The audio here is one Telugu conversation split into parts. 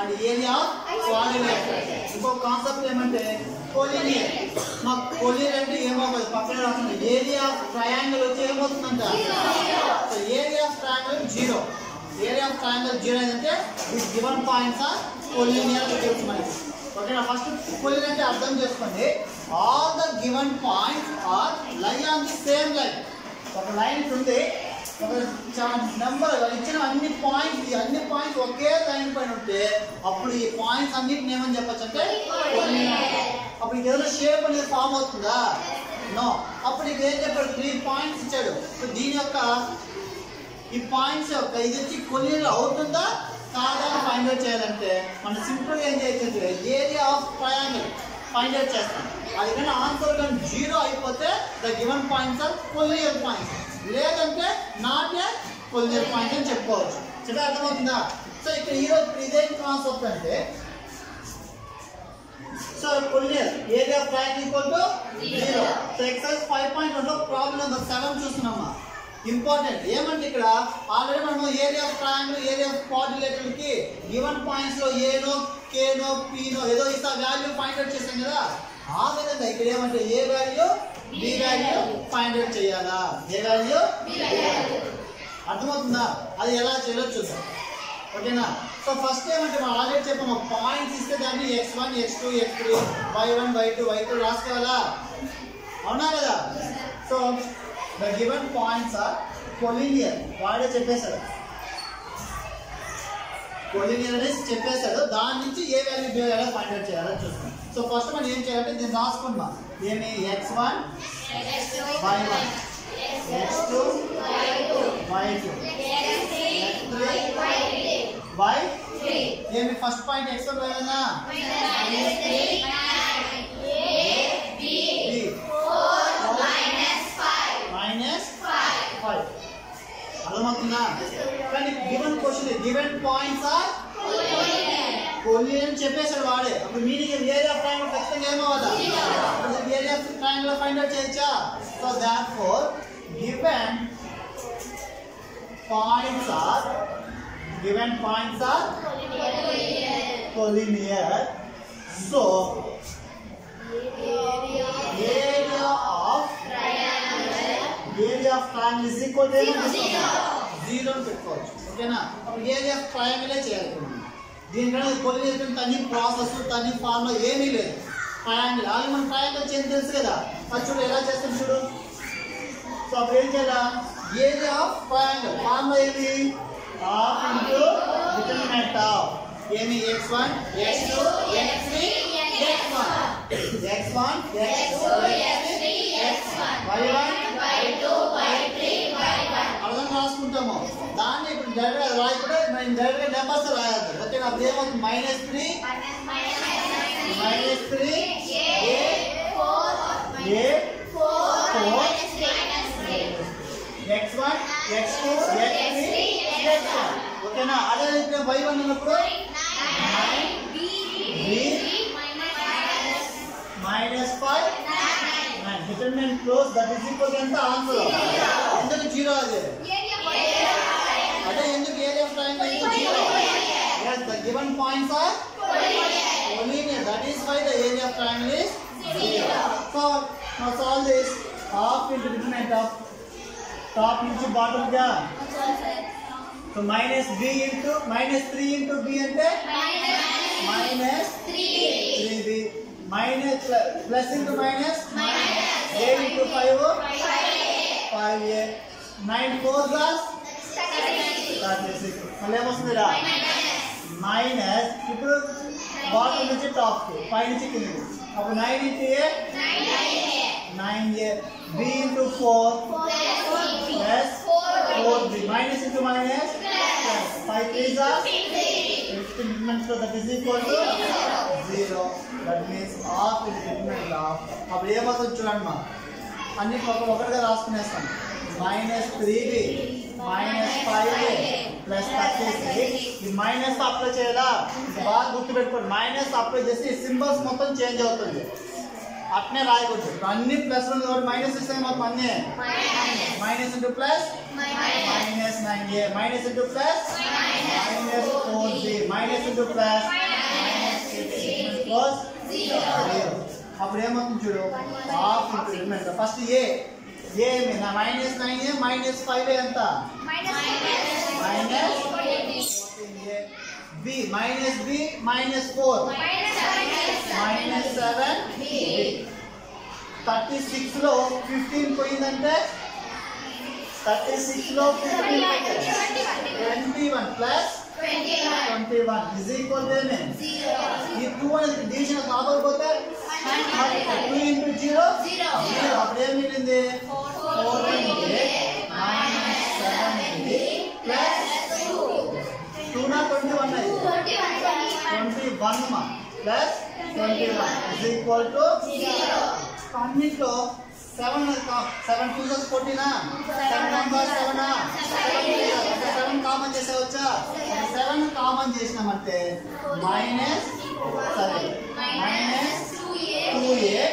అండ్ ఏరియా ఆఫ్ క్వాడ్రిలేటర్ ఇంకో కాన్సెప్ట్ ఏమంటే కోలినియర్ మాకు కోలినియర్ అంటే ఏమవుతుంది పక్కన రాస్తుంది ఏరియా ఆఫ్ ట్రయాంగల్ వచ్చి ఏమవుతుందంట so area of triangle zero area of triangle zero ఏంటంటే ఈ గివన్ పాయింట్స్ ఆర్ కోలినియర్ తెలుసు మనకి ఓకేనా ఫస్ట్ కోలినియర్ అంటే అర్థం చేసుకోండి all the given points are lie on the same line ఒక లైన్ ఉంది ఒక నెంబర్ ఇచ్చిన అన్ని పాయింట్స్ ఈ అన్ని పాయింట్స్ ఒకే లైన్ పైన ఉంటే అప్పుడు ఈ పాయింట్స్ అన్నిటిని ఏమని చెప్పచ్చు అంటే అప్పుడు ఏదైనా షేప్ అనేది ఫామ్ అవుతుందా? నో అప్పుడు ఇది ఏం చెప్పాడు? త్రీ పాయింట్స్ ఇచ్చాడు. ఇప్పుడు దీని యొక్క ఈ పాయింట్స్ యొక్క ఇది వచ్చి కొలీన్ అవుతుందా? కాదా ఫైండ్ అవుట్ చేయాలంటే మనం సింపుల్ ఏం చేయొచ్చు area of triangle find out చేస్తాం అది కానీ ఆన్సర్ కానీ జీరో అయిపోతే the given points are collinear points లేదంటే నాట్ ఏ కొలియర్ పాయింట్ అని చెప్పుకోవచ్చు. చెప్పి అర్థమవుతుందా? సో ఇక్కడ ఈరోజు ఇదేం కాన్సెప్ట్ అంటే so collinear area flat equal to zero so exercise five point వన్లో ప్రాబ్లం నెంబర్ సెవెన్ చూస్తున్నామా? ఇంపార్టెంట్ ఏమంటే ఇక్కడ ఆల్రెడీ మనం area of triangle area of coordinator given పాయింట్స్లో ఏనో కేనో పీనో ఏదో ఇస్తా వాల్యూ ఫైండ్ అవుట్ చేసాం కదా? ఆ విధంగా ఇక్కడ ఏమంటే A value? B value. Find out చేయాలా? A value? అర్థమవుతుందా? అది ఎలా చేయాలో చూద్దాం. ఓకేనా? సో ఫస్ట్ ఏమంటే మనం ఆల్రెడీ చెప్పాము పాయింట్స్ ఇస్తే దాన్ని x one x two x three y one y two y two రాసుకోవాలా? అవునా కదా? So the given points are collinear. వాడే చెప్పేశాడు. కొలీనియర్ అనేసి చెప్పేశాడు. దాని నుంచి A value B value find out చేయాలో చూస్తాం సో ఫస్ట్ మనం ఏం చేయాలంటే దీన్ని రాసుకుందాం. ఏమి? X one Y one X two Y two X three Y ఏమి? First point X one అర్థమవుతుందా కానీ given question given points are collinear చెప్పేశాడు వాడే అప్పుడు మీనింగ్ ఏరియా ఆఫ్ ట్రయాంగిల్ ఖచ్చితంగా ఏమవ్వాలా area of triangle find out చేయొచ్చా so that four given points are given points are collinear so area of area of triangle is equal to zero అని పెట్టుకోవచ్చు. ఓకేనా? అప్పుడు ఏరియా ట్రయాంగిలే చేయాలి దీనికన్నా కొలినేషన్ తని ప్రాసెస్ తని ఫార్ములా ఏమీ లేదు. ట్రయాంగిల్ అలాగే మనం ట్రయాంగిల్ చేసి తెలుసు కదా. అది చూడు ఎలా చేస్తాం చూడు. సో అప్పుడు ఏం చేయాలా? Area of triangle. ఫార్ములా ఏది? Half into determinant of. ఏమి? X one x two x three x one. X one x two x three x one. Y one? దాన్ని ఇప్పుడు డైరెక్ట్ రాయకుండా మనం డైరెక్ట్ నెంబర్స్ రాయద్దు ఓకే అప్పుడు ఏమవుతుంది minus three minus three a a four x one x two x three x one ఓకేనా అదే ఇప్పుడు వై వన్ ఉన్నప్పుడు minus five nine determinant close that is equal ఎంత ఆన్సర్ ఎందుకు జీరో అది అదే ఎందుకు ఏరియా ఆఫ్ ట్రయాంగిల్ ఎందుకు zero yes the given points are collinear that is why the area of triangle is zero so now solve this half into determinant of top into bottom గా so minus b into minus 3 into b అంటే minus 3b minus plus into minus a into 5 5a 9 4 plus मतलब माइनस टॉप पाई नीचे कितने को अब नाइन है ये plus four b minus minus that is equal to that अब ये चूँ अन्नी rusk minus three b minus five plus thirty six ఈ మైనస్ అప్లై చేయాలా ఇది బాగా గుర్తుపెట్టుకోండి మైనస్ అప్లై చేసి ఈ సింబల్స్ మొత్తం చేంజ్ అవుతుంది అట్నే రాయకూడదు ఇప్పుడు అన్ని ప్లస్ ఉంది కాబట్టి మైనస్ ఇస్తే మొత్తం అన్నీ minus into plus minus nine a minus into plus minus minus into plus plus zero అప్పుడు ఏమవుతుంది చూడు half into remainder first a ఏ నా minus nine a minus five ఎంత minus b minus b minus four minus seven thirty six లో ఫిఫ్టీన్ పోయిందంటే థర్టీ సిక్స్ లో fifteen twenty one plus twenty one is equal ఈ టూ అనేది డివిజన్ కాకపోతే టూ ఇంటూ జీరో జీరో అప్పుడు ఏం మిగిలింది? టూ నా ట్వంటీ వన్ అయింది twenty one plus twenty one equal to అన్నిట్లో సెవెన్ సెవెన్ టూ జస్ కొట్టినా seven number seven seven common చేసేవచ్చా? Seven common చేసినామంటే మైనస్ సరే minus two a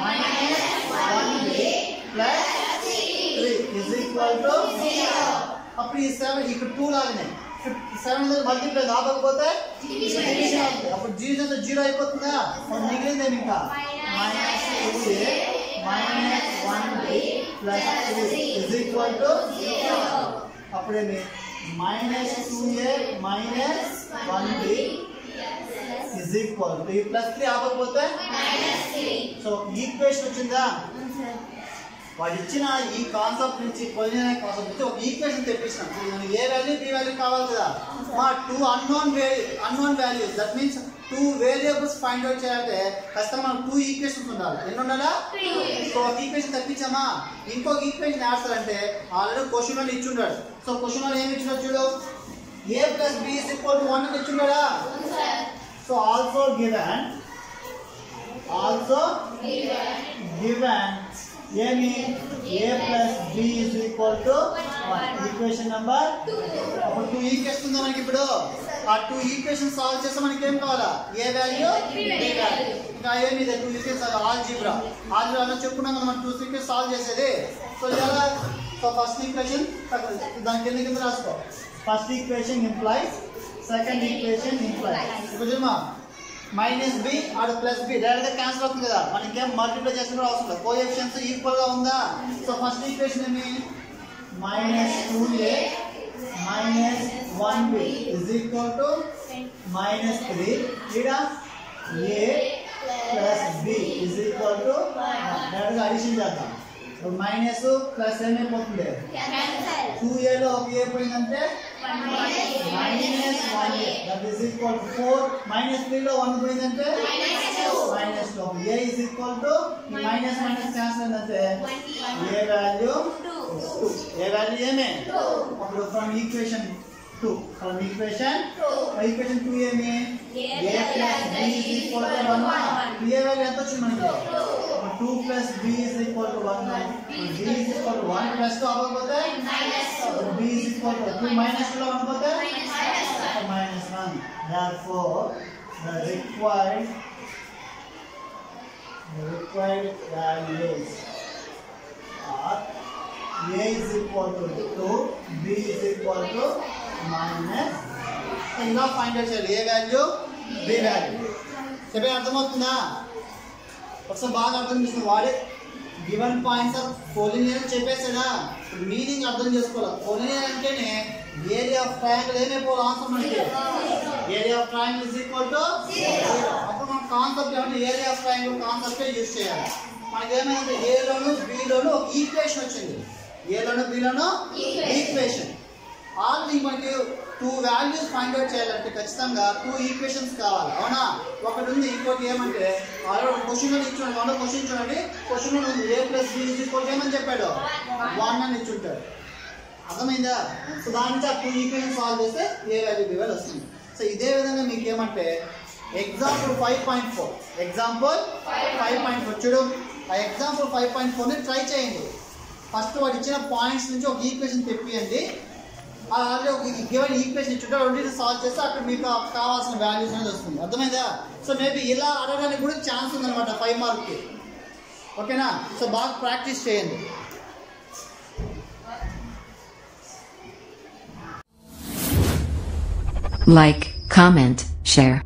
minus 1a plus 3 is equal to 0. அப்படி 7 இக்கு 2 லாகினே 7 ದ ಮಲ್ಟಿಪ್ಲೈ ಆಗಬಹುದು ಅಪ್ಪ ಜಿ ಜೊತೆ 0 ಆಯ್ತುನಾ ಅಪ್ಪ ಮಿಗಿಲಿಂದ ನಿಂತ -2a -1b plus 3 is equal to 0. अपने में minus 2a minus 1b is equal to ఈ ప్లస్ త్రీ ఆపకపోతే? సో ఈక్వేషన్ వచ్చిందా? వాడు ఇచ్చిన ఈ కాన్సెప్ట్ నుంచి పొజిషన్ కాన్సెప్ట్ నుంచి ఒక ఈక్వేషన్ తెప్పించినాం. మనకి ఏ వాల్యూ బి వాల్యూ కావాలి కదా? మా two unknown value unknown values that means two variables find out చేయాలంటే ఖచ్చితంగా మనకు టూ ఈక్వేషన్స్ ఉండాలి. ఎన్ని ఉండాలా? సో ఒక ఈక్వేషన్ తెప్పించామా? ఇంకొక ఈక్వేషన్ వేస్తారంటే ఆల్రెడీ క్వశ్చన్ వాళ్ళు ఇచ్చుండాడు సో క్వశ్చన్ వాళ్ళు ఏమి ఇచ్చున్నాడు చూడు? A plus b equal to one అని ఇచ్చున్నాడా so also given also given ఏమి a plus b is equal to equation number అప్పుడు టూ ఈక్వేషన్ ఉందా మనకి ఇప్పుడు? ఆ టూ ఈక్వేషన్ సాల్వ్ చేస్తే మనకి ఏం కావాలా? ఏ వాల్యూ బి వాల్యూ ఇంకా ఏమి లేదు టూ ఈక్వేషన్ ఆల్జీబ్రా ఆల్జీబ్రా అలా చెప్పుకున్నాం కదా మనం టూ ఈక్వేషన్ సాల్వ్ చేసేది. సో ఎలా? సో ఫస్ట్ ఈక్వేషన్ దాని కింద కింద రాసుకో? First equation implies second equation implies ఇప్పుడు చూడమా మైనస్ బి ఆడ ప్లస్ బి డైరెక్ట్ గా క్యాన్సిల్ అవుతుంది కదా మనకి ఏం మల్టిప్లై చేసిన అవసరం లేదు కోఎఫిషియన్స్ ఈక్వల్ గా ఉందా సో ఫస్ట్ ఈక్వేషన్ ఏమి minus two a minus one b is equal to minus three ఈడ a plus b is equal to direct గా అడిషన్ చేద్దాం మైనస్ ప్లస్ ఏమైపోతుంది టూ ఏలో ఒక ఏ పోయిందంటే minus 1 here. That is equal to 4 minus 3 to 1 goes into minus 2. Minus 2. A is equal to minus minus cancel that A value 2. A value M. From equation 2 from equation 2 equation 2a में a plus b is equal to 1 clear हो गया तो चुनन और 2 plus b is equal to 1 b is equal to 1 plus तो आपको पता है minus 2 b is equal to 2 minus 2 आपको पता है minus 1 minus 1 therefore the required the required values are a is equal to 2 b is equal to minus ఇలా ఫైండ్ అవుట్ చేయాలి ఏ వాల్యూ బి వాల్యూ చెప్పే అర్థమవుతుందా? ఒకసారి బాగా అర్థం చేసుకుని వాడే. గివెన్ పాయింట్స్ ఆఫ్ కోలినియర్ చెప్పేసాడా మీనింగ్ అర్థం చేసుకోవాలి? కోలినియర్ అంటేనే ఏరియా ఆఫ్ ట్రయాంగిల్ ఏమైపోవాలి ఆన్సర్ మనకి. Area of triangle is equal to అప్పుడు మన కాన్సెప్ట్ ఏమంటే area of triangle concept use చేయాలి. మనకి ఏమైంది? ఏలోను బిలోను ఈక్వేషన్ వచ్చింది. ఏలోను బిలోను ఈక్వేషన్ ఆల్రెడీ మనకి టూ వాల్యూస్ ఫైండ్ అవుట్ చేయాలంటే ఖచ్చితంగా టూ ఈక్వేషన్స్ కావాలి. అవునా? ఒకటి ఉంది ఇంకోటి ఏమంటే ఆల్రెడీ క్వశ్చన్ ఇచ్చాడు మన క్వశ్చన్ చూడండి. క్వశ్చన్ ఉంది ఏ ప్లస్ బి ఈక్వల్ ఏమని చెప్పాడు. వన్ అని ఇచ్చుంటాడు. అర్థమైందా? సో దాని నుంచి ఆ టూ ఈక్వేషన్ సాల్వ్ చేస్తే ఏ వాల్యూ బి వాల్యూ వస్తుంది. సో ఇదే విధంగా మీకు ఏమంటే example five point four example five point four చూడు ఆ ఎగ్జాంపుల్ ఫైవ్ పాయింట్ ఫోర్ని ట్రై చేయండి. ఫస్ట్ వాడు ఇచ్చిన పాయింట్స్ నుంచి ఒక ఈక్వేషన్ తెప్పియండి. అలాగే ఒక గివెన్ ఈక్వేషన్ ఇచ్చుంటే రెండింటిని సాల్వ్ చేస్తే అక్కడ మీకు కావాల్సిన వాల్యూస్ అనేది వస్తుంది. అర్థమైందా? సో మేబీ ఇలా అడగడానికి కూడా ఛాన్స్ ఉందన్నమాట ఫైవ్ మార్క్కి ఓకేనా సో బాగా ప్రాక్టీస్ చేయండి. Like, comment, share.